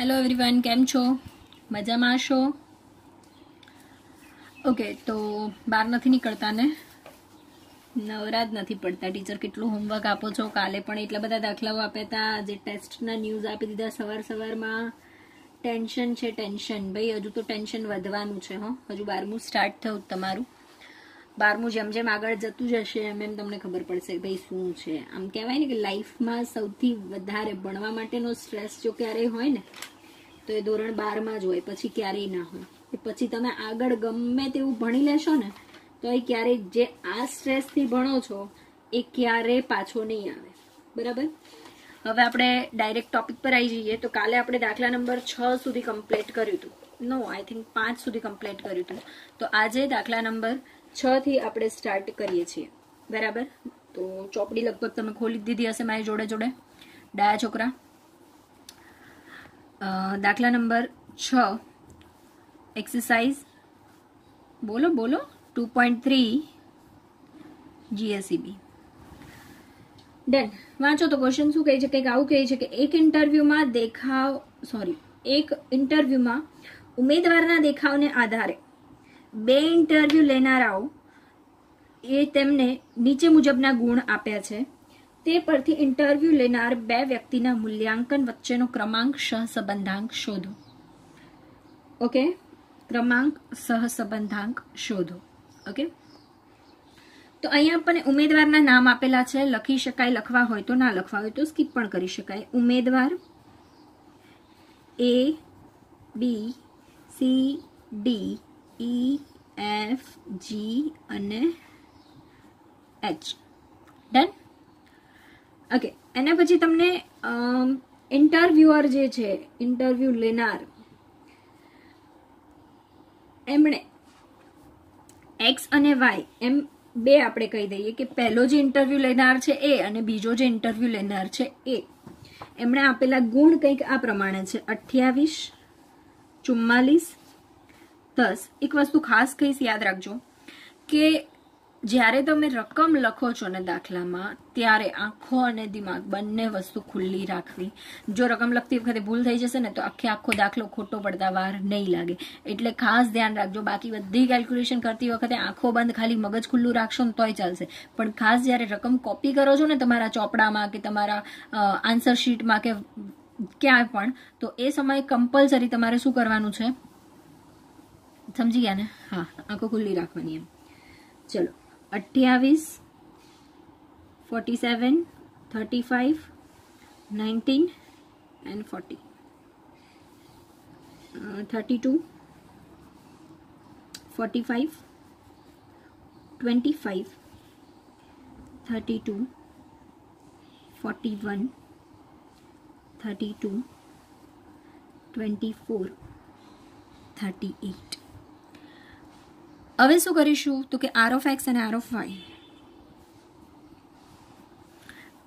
Hello everyone કેમ છો? મજામાં છો? ઓકે તો બહાર નથી નીકળતા ને નવરા જ નથી પડતા. ટીચર કેટલું હોમવર્ક આપો છો? કાલે પણ એટલા બધા દાખલાઓ આપ્યા હતા. જે ટેસ્ટના ન્યૂઝ આપી દીધા સવાર સવારમાં. ટેન્શન છે ટેન્શન ભાઈ, હજુ તો ટેન્શન વધવાનું છે, હો. હજુ બારમું સ્ટાર્ટ થયું તમારું. બારમું જેમ જેમ આગળ જતું જશે, એમ એમ તમને ખબર પડશે ભાઈ શું છે. આમ કહેવાય ને કે લાઈફમાં સૌથી વધારે ભણવા માટેનો સ્ટ્રેસ જો ક્યારેય હોય ને, તો એ ધોરણ બારમાં જ હોય, પછી ક્યારેય ના હોય. પછી તમે આગળ ગમે તેવું ભણી લેશો ને, તો એ ક્યારેય જે આ સ્ટ્રેસથી ભણો છો, એ ક્યારેય પાછો નહીં આવે. બરાબર? હવે આપણે ડાયરેક્ટ ટોપિક પર આવી જઈએ. તો કાલે આપણે દાખલા નંબર છ સુધી કમ્પ્લીટ કર્યું હતું. નો આઈ થિંક પાંચ સુધી કમ્પ્લીટ કર્યું હતું. તો આજે દાખલા નંબર છ થી આપણે સ્ટાર્ટ કરીએ છીએ. બરાબર? તો ચોપડી લગભગ તમે ખોલી દીધી હશે મારી જોડે જોડે. ડાયા છોકરા. દાખલા નંબર છ. એક્સરસાઇઝ બોલો બોલો. Two point three GSCB done વાંચો તો ક્વેશ્ચન શું કહે છે? કંઈક આવું કહે છે કે એક ઇન્ટરવ્યુમાં દેખાવ સોરી એક ઇન્ટરવ્યુમાં ઉમેદવારના દેખાવને આધારે બે ઇન્ટરવ્યુ લેનારાઓ એ તેમને નીચે મુજબના ગુણ આપ્યા છે. તે પરથી ઇન્ટરવ્યુ લેનાર બે વ્યક્તિના મૂલ્યાંકન વચ્ચેનો ક્રમાંક સહસંબંધાંક શોધો. ઓકે? ક્રમાંક સહસંબંધાંક શોધો. ઓકે? તો અહીંયા આપણને ઉમેદવારના નામ આપેલા છે. લખી શકાય, લખવા હોય તો ના લખવા હોય તો સ્કીપ પણ કરી શકાય. ઉમેદવાર A B C D E F G અને એચ ડન ઓકે એના પછી તમને ઇન્ટરવ્યુઅર જે છે ઇન્ટરવ્યુ લેનાર, એમણે એક્સ અને વાય એમ બે આપણે કહી દઈએ કે પહેલો જે ઇન્ટરવ્યુ લેનાર છે એ અને બીજો જે ઇન્ટરવ્યુ લેનાર છે એ. એમણે આપેલા ગુણ કંઈક આ પ્રમાણે છે. અઠ્યાવીસ, ચુમ્માલીસ દસ. એક વસ્તુ ખાસ કહીશ યાદ રાખજો કે જ્યારે તમે રકમ લખો છો ને દાખલામાં, ત્યારે આંખો અને દિમાગ બંને વસ્તુ ખુલ્લી રાખવી. જો રકમ લખતી વખતે ભૂલ થઈ જશે ને, તો આખે આખો દાખલો ખોટો પડતા વાર નહીં લાગે. એટલે ખાસ ધ્યાન રાખજો. બાકી બધી કેલ્ક્યુલેશન કરતી વખતે આંખો બંધ, ખાલી મગજ ખુલ્લું રાખશો ને તોય ચાલશે. પણ ખાસ જ્યારે રકમ કોપી કરો છો ને તમારા ચોપડામાં કે તમારા આન્સર શીટમાં કે ક્યાંય પણ, તો એ સમયે કમ્પલસરી તમારે શું કરવાનું છે? સમજી ગયા ને હા આંખો ખુલ્લી રાખવાની એમ ચલો અઠ્યાવીસ forty seven thirty five nineteen and forty thirty two forty five twenty five thirty two forty one thirty two twenty four thirty eight હવે શું કરીશું? તો કે આર ઓફ એક્સ અને r of y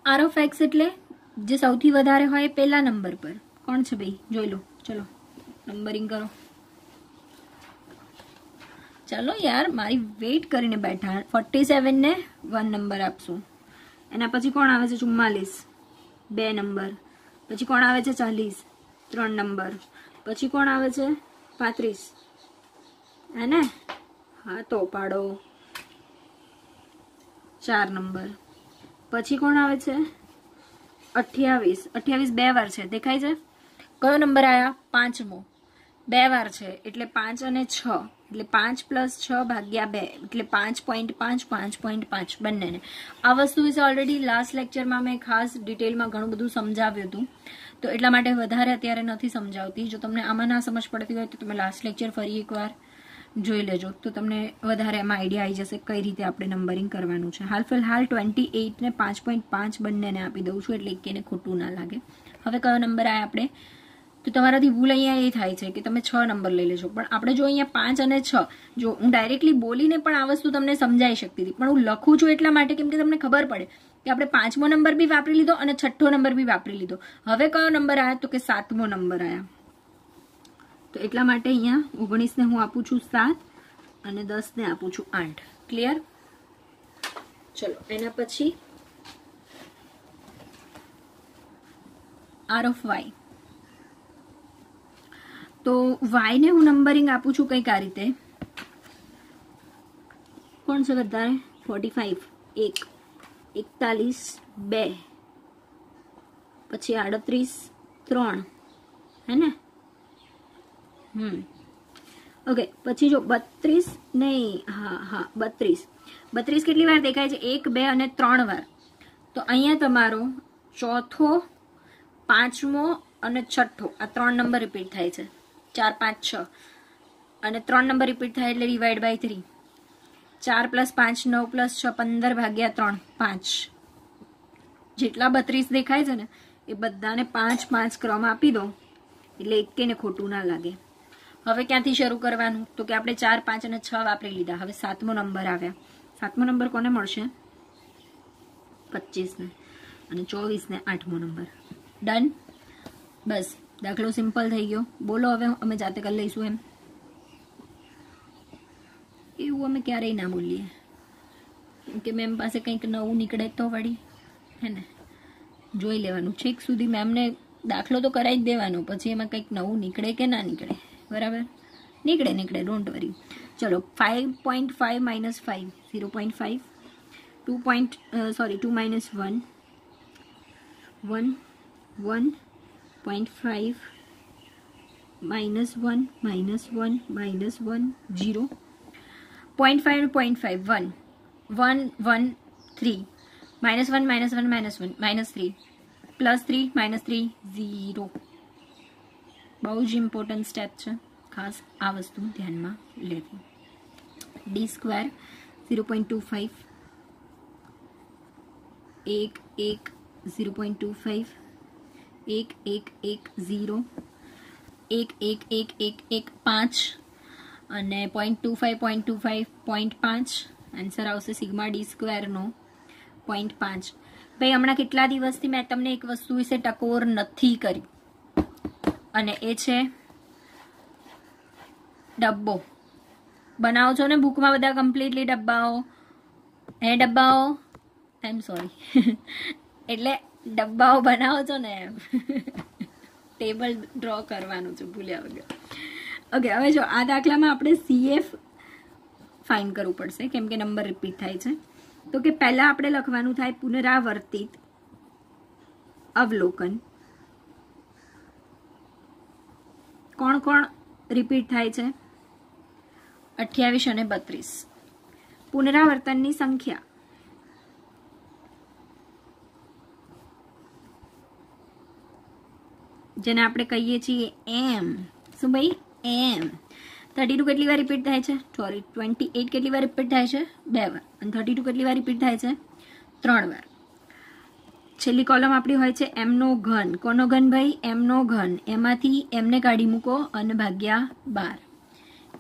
r of x એટલે જે સૌથી વધારે હોય પહેલા નંબર પર. કોણ છે ભાઈ જોઈ લો. ચલો. નંબરિંગ કરો. ચાલો યાર, મારી વેઇટ કરીને બેઠા. ફોર્ટી સેવનને વન નંબર આપશું. એના પછી કોણ આવે છે? ચુમ્માલીસ. બે નંબર પછી કોણ આવે છે? ચાલીસ. ત્રણ નંબર પછી કોણ આવે છે? પાંત્રીસ. હે ને? હા, તો પાડો. ચાર નંબર. પછી કોણ આવે છે? અઠ્યાવીસ. અઠ્યાવીસ બે વાર છે. દેખાય છે? કયો નંબર આવ્યા પાંચમો. બે વાર છે. એટલે પાંચ અને છ. એટલે પાંચ પ્લસ છ ભાગ્યા બે. એટલે પાંચ પોઈન્ટ પાંચ પાંચ પોઈન્ટ પાંચ બંનેને. આ વસ્તુ વિશે ઓલરેડી લાસ્ટ લેક્ચરમાં મેં ખાસ ડિટેલમાં ઘણું બધું સમજાવ્યું હતું. તો એટલા માટે વધારે અત્યારે નથી સમજાવતી. જો તમને આમાં ના સમજ પડતી હોય તો તમે લાસ્ટ લેક્ચર ફરી એકવાર જોઈ લેજો. તો તમને વધારે એમાં આઈડિયા આવી જશે કઈ રીતે આપણે નંબરિંગ કરવાનું છે. હાલ ફિલહાલ ટ્વેન્ટી એઇટને પાંચ પોઈન્ટ પાંચ બંનેને આપી દઉં છું, એટલે એકેને ખોટું ના લાગે. હવે કયો નંબર આવે આપણે? તો તમારાથી ભૂલ અહીંયા એ થાય છે કે તમે છ નંબર લઈ લેશો પણ આપણે જો અહીંયા પાંચ અને છ, જો હું ડાયરેક્ટલી બોલીને પણ આ વસ્તુ તમને સમજાઈ શકતી હતી. પણ હું લખું છું એટલા માટે કેમ કે તમને ખબર પડે કે આપણે પાંચમો નંબર બી વાપરી લીધો અને છઠ્ઠો નંબર બી વાપરી લીધો. હવે કયો નંબર આવ્યો તો કે સાતમો નંબર આવ્યા તો એટલા માટે અહીંયા ઓગણીસને હું આપું છું સાત અને દસને આપું છું આઠ. ક્લિયર ચલો, એના પછી આર ઓફ વાય તો વાયને હું નંબરિંગ આપું છું કંઈક આ રીતે. કોણ છે વધારે ફોર્ટી ફાઈવ એક, એકતાલીસ, બે, પછી આડત્રીસ, ત્રણ. હે ને? હમ. ઓકે પછી જો બત્રીસ નહીં, હા હા, બત્રીસ. બત્રીસ કેટલી વાર દેખાય છે? એક, બે અને ત્રણ વાર. તો અહીંયા તમારો ચોથો, પાંચમો અને છઠ્ઠો. આ ત્રણ નંબર રિપીટ થાય છે. ચાર, પાંચ, છ. અને ત્રણ નંબર રિપીટ થાય એટલે ડિવાઈડ બાય થ્રી ચાર પ્લસ પાંચ, નવ પ્લસ છ, પંદર ભાગ્યા ત્રણ, પાંચ. જેટલા બત્રીસ દેખાય છે ને, એ બધાને પાંચ પાંચ ક્રમ આપી દો એટલે એકેને ખોટું ના લાગે. હવે ક્યાંથી શરૂ કરવાનું? તો કે આપણે ચાર, પાંચ અને છ વાપરી લીધા. હવે સાતમો નંબર આવ્યા. સાતમો નંબર કોને મળશે? પચીસને અને ચોવીસને આઠમો નંબર. ડન બસ. દાખલો સિમ્પલ થઈ ગયો. બોલો હવે, અમે જાતે કરી લઈશું એમ. એવું અમે ક્યારેય ના બોલીએ. કે મેમ પાસે કંઈક નવું નીકળે તો વળી, હે ને? જોઈ લેવાનું. છેક સુધી મેમને દાખલો તો કરાવી જ દેવાનો. પછી એમાં કંઈક નવું નીકળે કે ના નીકળે? બરાબર? નીકળે નીકળે ડોન્ટ વરી ચલો five point five minus five zero point five two point sorry two minus one one one point five minus one minus one minus one zero point five point five one one one three minus one minus one minus one minus three plus three minus three zero બહુ જ important step છે. ખાસ આ વસ્તુ ધ્યાનમાં લેવી. D square zero point two five એક એક ઝીરો પોઈન્ટ ટુ ફાઇવ એક એક એક ઝીરો એક એક એક એક એક, પાંચ. અને point two five point two five point પાંચ. આન્સર આવશે સિગ્મા ડી સ્ક્વેરનો પોઈન્ટ પાંચ. ભાઈ, હમણાં કેટલા દિવસથી મેં તમને એક વસ્તુ વિશે ટકોર નથી કરી. અને એ છે ડબ્બો. બનાવો છો ને બુકમાં બધા કમ્પ્લીટલી ડબ્બાઓ? એ ડબ્બાઓ? એમ સોરી એટલે ડબ્બાઓ બનાવો છો ને એમ. ટેબલ ડ્રો કરવાનું છે ભૂલ્યા વગર. ઓકે હવે જો, આ દાખલામાં આપણે સીએફ ફાઇન કરવું પડશે, કેમ કે નંબર રિપીટ થાય છે. તો કે પહેલાં આપણે લખવાનું થાય પુનરાવર્તિત અવલોકન. કોણ કોણ રિપીટ થાય છે? અઠ્યાવીસ અને બત્રીસ. પુનરાવર્તનની સંખ્યા. જેને આપણે કહીએ છીએ એમ શું ભાઈ? એમ થર્ટી ટુ કેટલી વાર રિપીટ થાય છે? સોરી ટ્વેન્ટી એટ કેટલી વાર રિપીટ થાય છે? બે વાર. અને થર્ટી ટુ કેટલી વાર રિપીટ થાય છે? ત્રણ વાર. છેલ્લી કોલમ આપણી હોય છે, એમનો ઘન. કોનો ઘન ભાઈ? એમનો ઘન. એમાંથી એમને કાઢી મૂકો અને ભાગ્યા બાર.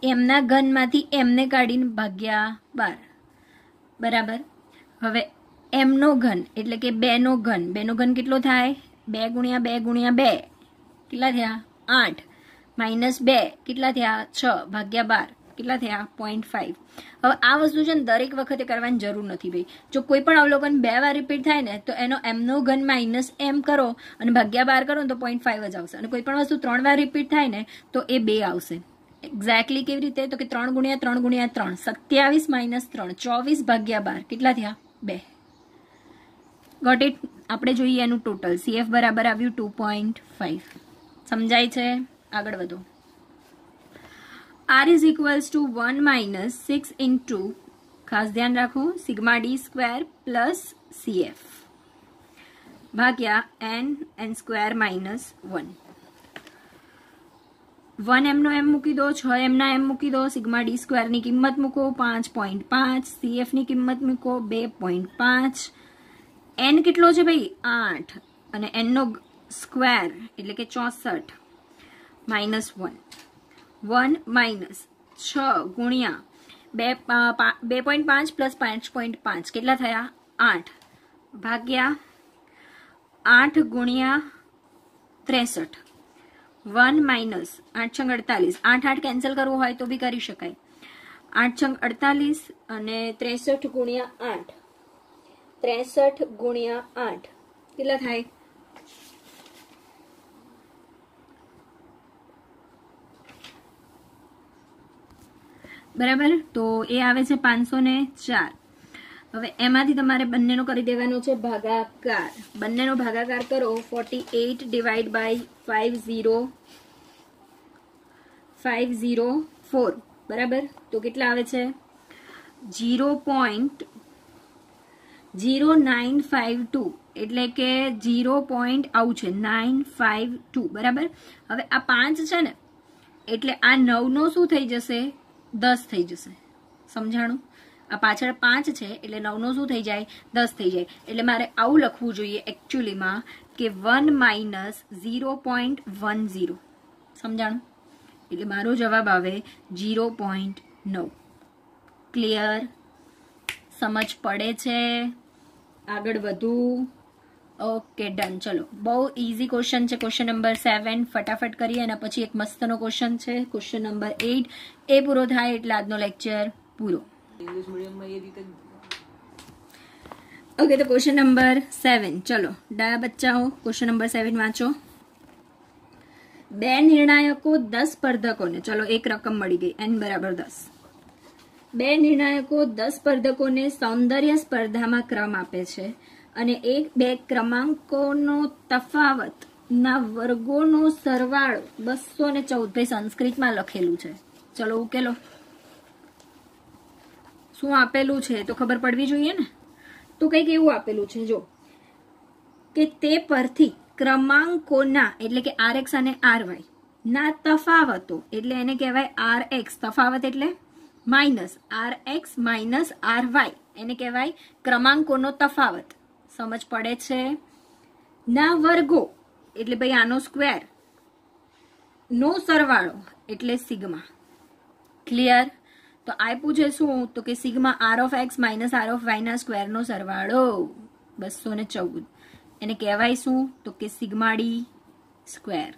એમના ઘનમાંથી એમને કાઢીને ભાગ્યા બાર. બરાબર? હવે, એમનો ઘન એટલે કે બેનો ઘન બેનો ઘન કેટલો થાય? બે ગુણ્યા બે ગુણ્યા બે. કેટલા થયા? આઠ. માઇનસ બે. કેટલા થયા? છ. ભાગ્યા બાર. કેટલા થયા? પોઈન્ટ ફાઈવ હવે આ વસ્તુ છે ને દરેક વખતે કરવાની જરૂર નથી ભાઈ. જો કોઈ પણ અવલોકન બે વાર રિપીટ થાય ને, તો એનો એમનો ઘન માઇનસ એમ કરો અને ભાગ્યા બાર કરો ને તો પોઈન્ટ ફાઈવ જ આવશે. અને કોઈ પણ વસ્તુ ત્રણ વાર રિપીટ થાય ને, તો એ બે આવશે. એક્ઝેક્ટલી કેવી રીતે? તો કે ત્રણ ગુણ્યા ત્રણ ગુણ્યા ત્રણ. સત્યાવીસ માઇનસ ત્રણ. ચોવીસ ભાગ્યા બાર. કેટલા થયા? બે. ગોટ ઇટ આપણે જોઈએ એનું ટોટલ સીએફ બરાબર આવ્યું ટુ પોઈન્ટ ફાઈવ સમજાય છે? આગળ વધો. R is equals to one minus six into ખાસ ધ્યાન રાખો sigma d square plus CF ભાગ્યા n n square minus one one એમનો એમ મૂકી દો છ એમના એમ મૂકી દો સિગ્મા ડી સ્ક્વેરની કિંમત મૂકો પાંચ પોઈન્ટ પાંચ સીએફની કિંમત મૂકો બે પોઈન્ટ પાંચ એન કેટલો છે ભાઈ આઠ અને એનનો સ્ક્વેર એટલે કે ચોસઠ માઇનસ વન વન માઇનસ છ ગુણ્યા બે બે પોઈન્ટ પાંચ પ્લસ પાંચ પોઈન્ટ પાંચ. કેટલા થયા? આઠ. ભાગ્યા આઠ ગુણ્યા ત્રેસઠ. વન માઇનસ આઠ છંગ અડતાલીસ. આઠ આઠ કેન્સલ કરવું હોય તો બી કરી શકાય. આઠ છંગ અડતાલીસ અને ત્રેસઠ ગુણ્યા આઠ. ત્રેસઠ ગુણ્યા આઠ. કેટલા થાય? બરાબર? તો એ આવે છે પાંચસો ને ચાર. હવે એમાંથી તમારે બંનેનો કરી દેવાનો છે ભાગાકાર. બંનેનો ભાગાકાર કરો forty eight divide by five zero five zero four બરાબર? તો કેટલા આવે છે? Zero point zero nine five two એટલે કે ઝીરો પોઈન્ટ આવું છે નાઇન ફાઇવ ટુ બરાબર? હવે આ પાંચ છે ને, એટલે આ નવનો શું થઈ જશે? દસ થઈ જશે. સમજાણું? આ પાછળ પાંચ છે, એટલે નવનો શું થઈ જાય? દસ થઈ જાય. એટલે મારે આવું લખવું જોઈએ એકચ્યુઅલીમાં કે one minus zero point one zero સમજાણું? એટલે મારો જવાબ આવે ઝીરો પોઈન્ટ નવ. ક્લિયર સમજ પડે છે? આગળ વધુ? ઓકે ડન ચલો. બહુ ઇઝી ક્વેશ્ચન છે. ક્વેશ્ચન નંબર સેવન ફટાફટ કરીએ અને પછી એક મસ્તનો ક્વેશ્ચન છે. ક્વેશ્ચન નંબર એઇટ એ પૂરો થાય એટલે આજનો લેક્ચર પૂરો. ઇંગ્લિશ મીડિયમમાં એ રીતે ઓકે તો ક્વેશ્ચન નંબર સેવન ચલો. ડાયા બચ્ચાઓ ક્વેશ્ચન નંબર સેવન વાંચો. બે નિર્ણાયકો દસ સ્પર્ધકોને. ચલો એક રકમ મળી ગઈ. એન બરાબર દસ. બે નિર્ણાયકો દસ સ્પર્ધકોને સૌંદર્ય સ્પર્ધામાં ક્રમ આપે છે. અને એક, બે ક્રમાંકોનો તફાવત ના વર્ગોનો સરવાળો બસો ને ચૌદ. સંસ્કૃતમાં લખેલું છે. ચલો, ઉકેલો. શું આપેલું છે? તો ખબર પડવી જોઈએ ને? તો કંઈક એવું આપેલું છે, જો. કે તે પરથી ક્રમાંકોના, એટલે કે આર એક્સ અને આર વાય ના તફાવતો, એટલે એને કહેવાય આર એક્સ તફાવત એટલે minus r x minus r y એને કહેવાય ક્રમાંકોનો તફાવત. સમજ પડે છે? ના વર્ગો, એટલે ભાઈ આનો સ્ક્વેર નો સરવાળો, એટલે સિગ્મા ક્લિયર તો આઈ પૂછે શું? તો કે sigma R of X minus R of વાયના સ્ક્વેરનો સરવાળો. બસો ને ચૌદ. એને કહેવાય શું? તો કે sigma d square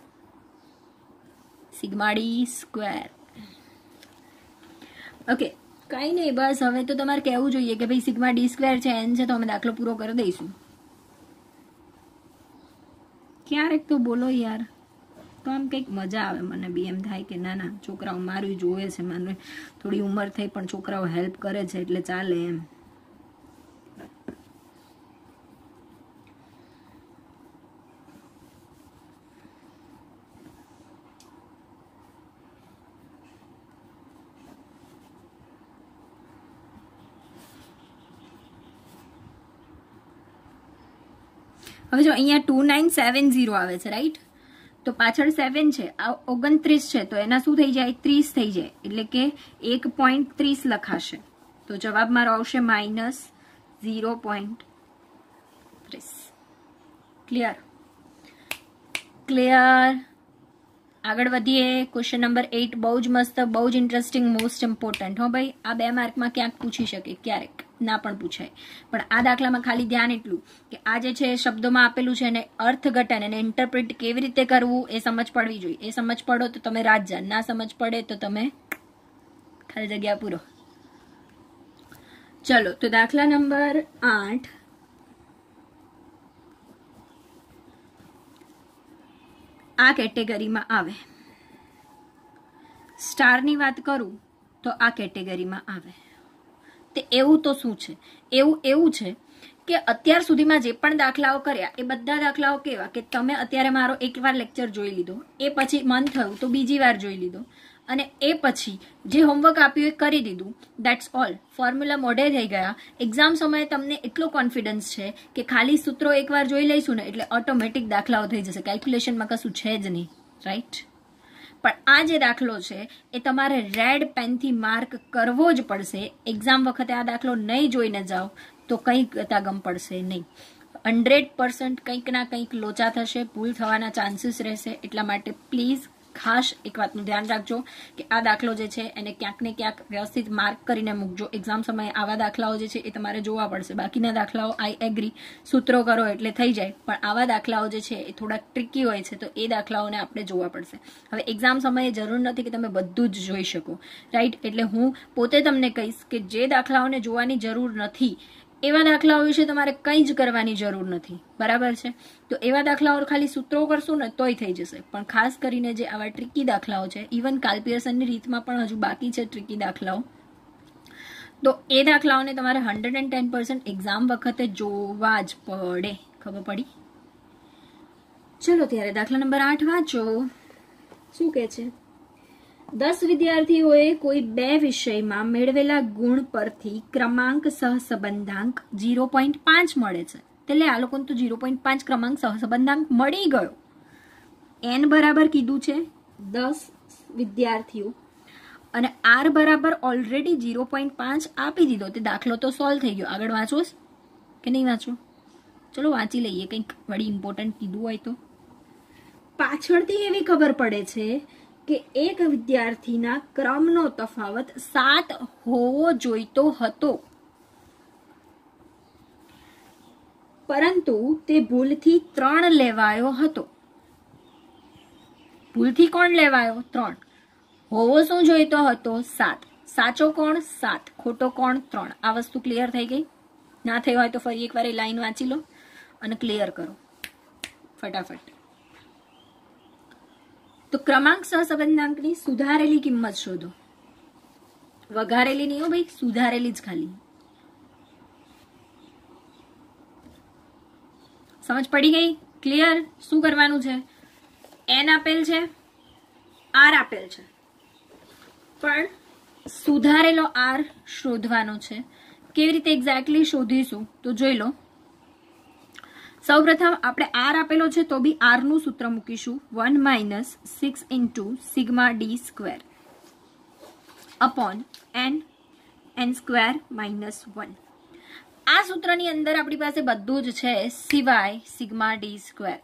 sigma d square okay કઈ નહીં બસ હવે તો તમારે કહેવું જોઈએ કે ભાઈ સિગ્મા ડી સ્ક્વેર છે, એન છે તો અમે દાખલો પૂરો કરી દઈશું. ક્યારેક તો બોલો યાર, તો આમ કંઈક મજા આવે મને બી એમ થાય કે ના ના, છોકરાઓ મારું જોવે છે મને થોડી ઉંમર થઈ પણ છોકરાઓ હેલ્પ કરે છે એટલે ચાલે એમ. હવે જો અહીંયા ટુ નાઇન સેવન ઝીરો આવે છે રાઈટ તો પાછળ સેવન છે, આ ઓગણત્રીસ છે, તો એના શું થઈ જાય? ત્રીસ થઈ જાય, એટલે કે એક પોઈન્ટ ત્રીસ લખાશે. તો જવાબ મારો આવશે માઇનસ ઝીરો પોઈન્ટ ત્રીસ. ક્લિયર ક્લિયર આગળ વધીએ. ક્વેશ્ચન નંબર એઇટ બહુ જ મસ્ત, બહુ જ ઇન્ટરેસ્ટિંગ મોસ્ટ ઇમ્પોર્ટન્ટ હો ભાઈ, આ બે માર્કમાં ક્યાંક પૂછી શકે, ક્યારેક. ના પણ પૂછાય. પણ આ દાખલામાં ખાલી ધ્યાન એટલું કે આ જે છે શબ્દોમાં આપેલું છે એને અર્થઘટન અને ઇન્ટરપ્રિટ કેવી રીતે કરવું એ સમજ પડવી જોઈએ. એ સમજ પડો તો તમે રાજા ના સમજ પડે તો તમે ખાલી જગ્યા પૂરો. ચલો, તો દાખલા નંબર આઠ. આ કેટેગરીમાં આવે. સ્ટારની વાત કરું તો આ કેટેગરીમાં આવે. તે એવું તો શું છે? એવું એવું છે કે અત્યાર સુધીમાં જે પણ દાખલાઓ કર્યા, એ બધા દાખલાઓ કેવા કે તમે અત્યારે મારો એકવાર લેક્ચર જોઈ લીધો, એ પછી મન થયું તો બીજી વાર જોઈ લીધો. અને એ પછી જે હોમવર્ક આપ્યું એ કરી દીધું. દેટ્સ ઓલ ફોર્મ્યુલા મોઢે થઈ ગયા. એક્ઝામ સમયે તમને એટલો કોન્ફિડન્સ છે કે ખાલી સૂત્રો એકવાર જોઈ લઈશું ને એટલે ઓટોમેટિક દાખલાઓ થઈ જશે. કેલ્ક્યુલેશનમાં કશું છે જ નહીં. રાઈટ પણ આ જે દાખલો છે, એ તમારે રેડ પેનથી માર્ક કરવો જ પડશે. એક્ઝામ વખતે આ દાખલો નહીં જોઈને જાઓ, તો કંઈક તાગમ પડશે નહીં. હંડ્રેડ પર્સન્ટ કંઈક ના કંઈક લોચા થશે, ભૂલ થવાના ચાન્સીસ રહેશે. એટલા માટે પ્લીઝ ખાસ એક વાતનું ધ્યાન રાખજો કે આ દાખલો જે છે એને ક્યાંક ને ક્યાંક વ્યવસ્થિત માર્ક કરીને મૂકજો. એક્ઝામ સમયે આવા દાખલાઓ જે છે એ તમારે જોવા પડશે. બાકીના દાખલાઓ આઈ એગ્રી સૂત્રો કરો એટલે થઈ જાય. પણ આવા દાખલાઓ જે છે એ થોડા ટ્રિકી હોય છે તો એ દાખલાઓને આપણે જોવા પડશે. હવે એક્ઝામ સમયે જરૂર નથી કે તમે બધું જ જોઈ શકો. રાઈટ એટલે હું પોતે તમને કહીશ કે જે દાખલાઓને જોવાની જરૂર નથી એવા દાખલાઓ વિશે તમારે કંઈ જ કરવાની જરૂર નથી. બરાબર છે? તો એવા દાખલાઓ ખાલી સૂત્રો કરશું ને તોય થઈ જશે. પણ ખાસ કરીને જે આવા ટ્રિકી દાખલાઓ છે ઇવન કાલ્પિયર્સનની રીતમાં પણ હજુ બાકી છે ટ્રિકી દાખલાઓ. તો એ દાખલાઓને તમારે hundred and ten percent exam વખતે જોવા જ પડે. ખબર પડી? ચલો ત્યારે દાખલા નંબર આઠ વાંચો. શું કે છે? દસ વિદ્યાર્થીઓએ કોઈ બે વિષયમાં મેળવેલા ગુણ પરથી ક્રમાંક સહસંબંધાંક જીરો પોઈન્ટ પાંચ મળે છે. એટલે આ લોકોને તો ઝીરો પોઈન્ટ પાંચ ક્રમાંક સહસંબંધાંક મળી ગયો. એન બરાબર કીધું છે દસ વિદ્યાર્થીઓ. અને આર બરાબર ઓલરેડી જીરો પોઈન્ટ પાંચ આપી દીધો. તે દાખલો તો સોલ્વ થઈ ગયો. આગળ વાંચો કે નહીં વાંચો? ચલો વાંચી લઈએ. કંઈક વળી ઇમ્પોર્ટન્ટ કીધું હોય તો. પાછળથી એવી ખબર પડે છે કે એક વિદ્યાર્થીના ક્રમનો તફાવત સાત હોવો જોઈતો હતો. પરંતુ તે ભૂલથી ત્રણ લેવાયો હતો. ભૂલથી કોણ લેવાયો? ત્રણ. હોવો શું જોઈતો હતો? સાત. સાચો કોણ? સાત. ખોટો કોણ? ત્રણ. આ વસ્તુ ક્લિયર થઈ ગઈ? ના થઈ હોય તો ફરી એકવાર એ લાઈન વાંચી લો અને ક્લિયર કરો. ફટાફટ. તો ક્રમાંક સહસંબંધાંકની સુધારેલી કિંમત શોધો. વઘારેલી નહીં હો ભાઈ, સુધારેલી જ ખાલી. સમજ પડી ગઈ? ક્લિયર શું કરવાનું છે? એન આપેલ છે આર આપેલ છે. પણ સુધારેલો આર શોધવાનો છે. કેવી રીતે એક્ઝેક્ટલી શોધીશું? તો જોઈ લો. સૌપ્રથમ આપણે આર આપેલો છે તો બી આરનું સૂત્ર મૂકીશું. One minus six into sigma d square upon n n square minus one આ સૂત્રની અંદર આપણી પાસે બધું જ છે સિવાય સિગ્મા ડી સ્ક્વેર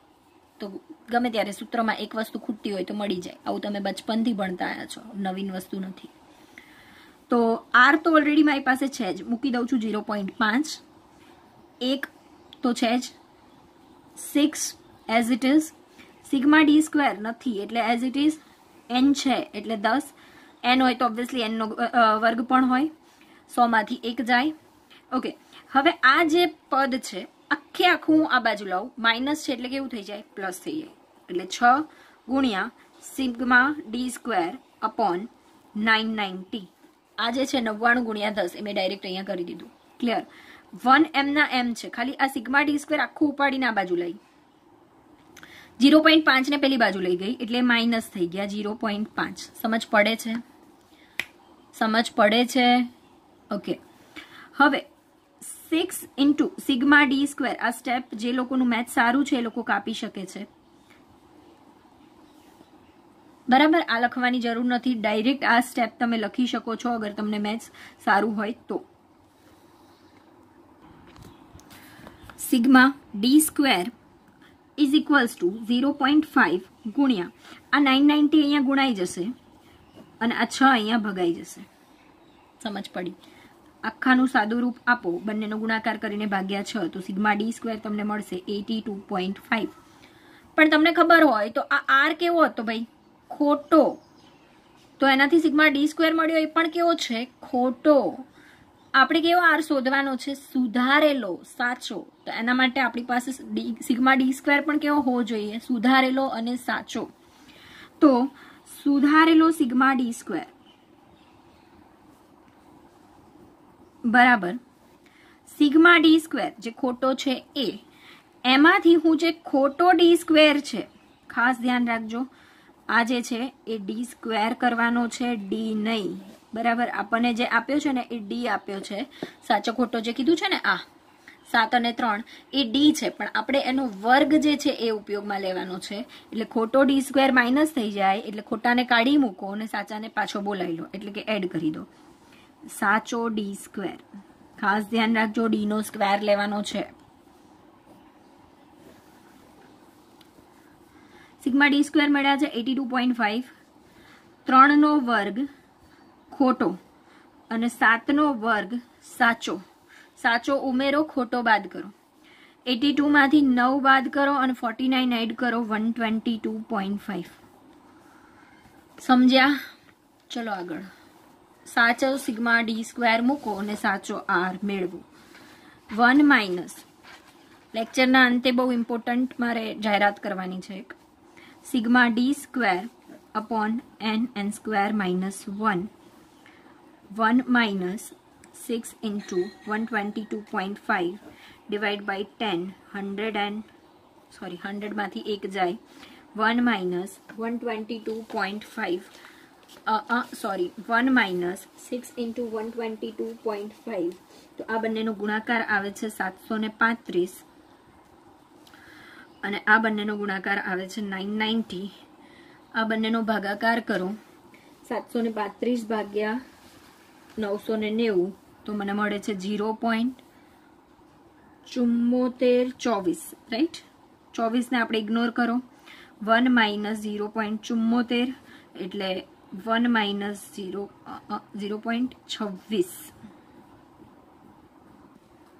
તો ગમે ત્યારે સૂત્રમાં એક વસ્તુ ખૂટતી હોય તો મળી જાય. આવું તમે બચપનથી ભણતા આવ્યા છો. નવીન વસ્તુ નથી. તો આર તો ઓલરેડી મારી પાસે છે જ. મૂકી દઉં છું ઝીરો પોઈન્ટ પાંચ. એક તો છે જ. Six as it is sigma d square નથી, એટલે એઝ ઇટ ઇઝ એન છે, એટલે દસ. એન હોય તો ઓબ્વિયસલી એનનો વર્ગ પણ હોય. સોમાંથી એક જાય. ઓકે હવે આ જે પદ છે, આખે આખું હું આ બાજુ લાવું માઇનસ છે એટલે કેવું થઈ જાય? પ્લસ થઈ જાય. એટલે છ ગુણ્યા sigma d square upon nine ninety આ જે છે, નવ્વાણું ગુણ્યા દસ, એ મેં ડાયરેક્ટ અહીંયા કરી દીધું. ક્લિયર વન એમના એમ છે. ખાલી આ સિગ્મા ડી સ્ક્વેર આખું ઉપાડીને આ બાજુ લઈ. જીરો પોઈન્ટ પાંચને પેલી બાજુ લઈ ગઈ, એટલે માઇનસ થઈ ગયા જીરો પોઈન્ટ પાંચ. સમજ પડે છે? સમજ પડે છે? ઓકે. હવે six into sigma d square, આ સ્ટેપ જે લોકોનું મેથ સારું છે એ લોકો કાપી શકે છે. બરાબર? આ લખવાની જરૂર નથી. ડાયરેક્ટ આ સ્ટેપ તમે લખી શકો છો, અગર તમને મેથ્સ સારું હોય તો. Sigma d square is equals to zero point five ગુણ્યા. આ નાઇન નાઇન્ટી અહીંયા ગુણાઈ જશે અને આ છ અહીંયા ભગાઈ જશે. સમજ પડી. આખાનું સાદું રૂપ આપો. બંનેનો ગુણાકાર કરીને ભાગ્યા છ તો સિગ્મા ડી સ્ક્વેર તમને મળશે એટી ટુ પોઈન્ટ ફાઈવ પણ તમને ખબર હોય તો આ આર કેવો હતો ભાઈ? ખોટો. તો એનાથી સિગ્મા ડી સ્ક્વેર મળ્યો એ પણ કેવો છે? ખોટો. આપણે કેવો આર શોધવાનો છે? સુધારેલો, સાચો. તો એના માટે આપણી પાસે સિગ્મા ડી સ્ક્વેર પણ કેવો હોવો જોઈએ? સુધારેલો અને સાચો. તો સુધારેલો સિગ્મા ડી સ્ક્વેર. બરાબર. સિગ્મા ડી સ્ક્વેર જે ખોટો છે એ. એમાંથી હું જે ખોટો ડી સ્ક્વેર છે, ખાસ ધ્યાન રાખજો, આ જે છે એ ડી સ્ક્વેર કરવાનો છે, ડી નહીં. બરાબર, આપણને જે આપ્યો છે ને, એ ડી આપ્યો છે. સાચો ખોટો જે કીધું છે ને, આ. સાત અને ત્રણ, એ ડી છે, પણ આપણે એનો વર્ગ જે છે, એ ઉપયોગમાં લેવાનો છે. એટલે ખોટો ડી સ્ક્વેર માઇનસ થઈ જાય, એટલે ખોટાને કાઢી મૂકો અને સાચાને પાછો બોલાવી લો, એટલે કે એડ કરી દો. સાચો ડી સ્ક્વેર ખાસ ધ્યાન રાખજો ડી નો સ્ક્વેર લેવાનો છે. સિગ્મા ડી સ્ક્વેર મળ્યા છે, એટી ટુ પોઈન્ટ ફાઈવ. ત્રણનો વર્ગ ખોટો અને સાતનો વર્ગ સાચો. સાચો ઉમેરો, ખોટો બાદ કરો. એટી ટુમાંથી નવ બાદ કરો અને ફોર્ટી નાઇન એડ કરો one twenty two point five. સમજ્યા? ચલો આગળ. સાચો સિગ્મા ડી સ્ક્વેર મૂકો અને સાચો આર મેળવો. One minus. લેક્ચરના અંતે બહુ ઇમ્પોર્ટન્ટ મારે જાહેરાત કરવાની છે એક. Sigma d square upon n n square minus one. One minus six into one twenty two point five divide by ten hundred and sorry હંડ્રેડમાંથી એક જાય one minus one twenty two point five sorry one minus six into one twenty two point five તો આ બંનેનો ગુણાકાર આવે છે સાતસો ને પાંત્રીસ અને આ બંનેનો ગુણાકાર આવે છે નાઇન નાઇન્ટી આ બંનેનો ભાગાકાર કરો સાતસો ને પાંત્રીસ ભાગ્યા નવસો ને નેવું તો મને મળે છે ઝીરો પોઈન્ટ ચુમ્મોતેર ચોવીસ રાઈટ ચોવીસને આપણે ઇગ્નોર કરો. વન માઇનસ ઝીરો પોઈન્ટ ચુમ્મોતેર એટલે one minus zero zero point છવ્વીસ.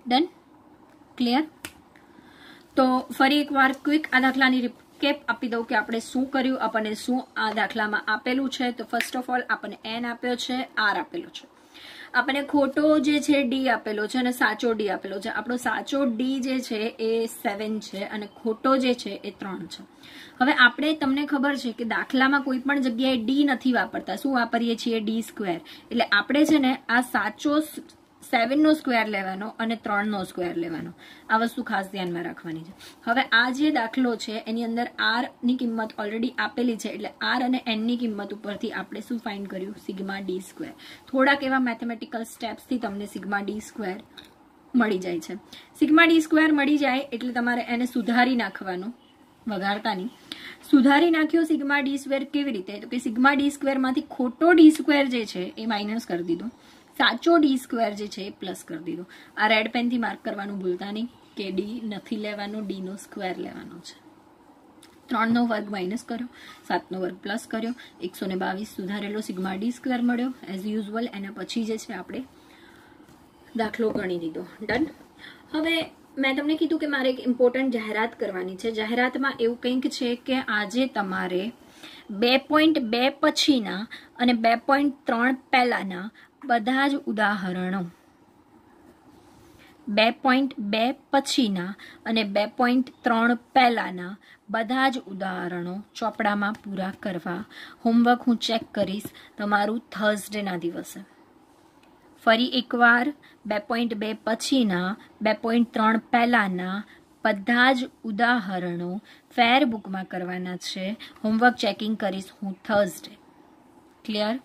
ડન ક્લિયર તો ફરી એકવાર ક્વિક આ દાખલાની કેપ આપી દઉં કે આપણે શું કર્યું, આપણને શું આ દાખલામાં આપેલું છે. તો ફર્સ્ટ ઓફ ઓલ આપણને એન આપ્યો છે આર આપેલો છે. આપણને ખોટો જે છે ડી આપેલો છે અને સાચો ડી આપેલો છે. આપણો સાચો ડી જે છે, એ સેવન છે અને ખોટો જે છે, એ ત્રણ છે. હવે આપણે તમને ખબર છે કે દાખલામાં કોઈ પણ જગ્યાએ ડી નથી વાપરતા. શું વાપરીએ છીએ? ડી સ્ક્વેર એટલે આપણે છે ને આ સાચો સેવનનો સ્ક્વેર લેવાનો અને ત્રણનો સ્ક્વેર લેવાનો. આ વસ્તુ ખાસ ધ્યાનમાં રાખવાની છે. હવે આ જે દાખલો છે, એની અંદર આરની કિંમત ઓલરેડી આપેલી છે, એટલે આર અને એનની કિંમત ઉપરથી આપણે શું ફાઇન્ડ કર્યું? સિગ્મા ડી સ્ક્વેર થોડાક એવા મેથેમેટિકલ સ્ટેપ્સથી તમને સિગ્મા ડી સ્ક્વેર મળી જાય છે. સિગ્મા ડી સ્ક્વેર મળી જાય એટલે તમારે એને સુધારી નાખવાનું. વઘારતા નહીં. સુધારી નાખ્યો સિગ્મા ડી સ્ક્વેર કેવી રીતે? તો કે સિગ્મા ડી સ્ક્વેરમાંથી ખોટો ડી સ્ક્વેર જે છે, એ માઇનસ કરી દીધો. સાચો ડી સ્ક્વેર જે છે એ પ્લસ કરી દીધો. આ રેડ પેનથી માર્ક કરવાનું ભૂલતા નહીં કે ડી નથી લેવાનો ડીનો સ્ક્વેર લેવાનો છે. ત્રણનો વર્ગ માઇનસ કર્યો સાતનો વર્ગ પ્લસ કર્યો, એકસો ને બાવીસ સુધારેલો સિગ્મા ડી સ્ક્વેર મળ્યો. એઝ યુઝવલ એના પછી જે છે આપણે દાખલો ગણી દીધો ડન હવે મેં તમને કીધું કે મારે એક ઇમ્પોર્ટન્ટ જાહેરાત કરવાની છે. જાહેરાતમાં એવું કંઈક છે કે આજે તમારે બે પોઈન્ટ બે પછીના અને બે પોઈન્ટ ત્રણ પહેલાના બધા જ ઉદાહરણો. બે પોઈન્ટ બે પછીના અને બે પોઈન્ટ ત્રણ પહેલાંના બધા જ ઉદાહરણો ચોપડામાં પૂરા કરવા. હોમવર્ક હું ચેક કરીશ તમારું થર્સડેના દિવસે. ફરી એકવાર બે પોઈન્ટ બે પછીના, બે પોઈન્ટ ત્રણ પહેલાના બધા જ ઉદાહરણો ફેર બુકમાં કરવાના છે. હોમવર્ક ચેકિંગ કરીશ હું થર્સડે. ક્લિયર?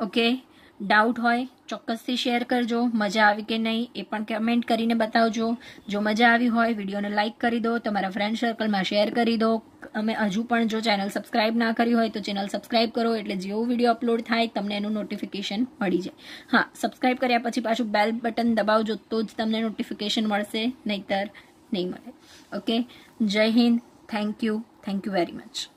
ઓકે? ડાઉટ હોય, ચોક્કસથી શેર કરજો. મજા આવી કે નહીં, એ પણ કમેન્ટ કરીને બતાવજો. જો મજા આવી હોય, વિડીયોને લાઇક કરી દો, તમારા ફ્રેન્ડ સર્કલમાં શેર કરી દો. અમે હજુ પણ જો ચેનલ સબસ્ક્રાઇબ ના કરી હોય, તો ચેનલ સબસ્ક્રાઇબ કરો, એટલે જેવો વીડિયો અપલોડ થાય, તમને એનું નોટિફિકેશન મળી જાય. હા સબસ્ક્રાઇબ કર્યા પછી પાછું બેલ બટન દબાવજો, તો જ તમને નોટિફિકેશન મળશે, નહીતર નહીં મળે. ઓકે જય Hind. Thank you thank you very much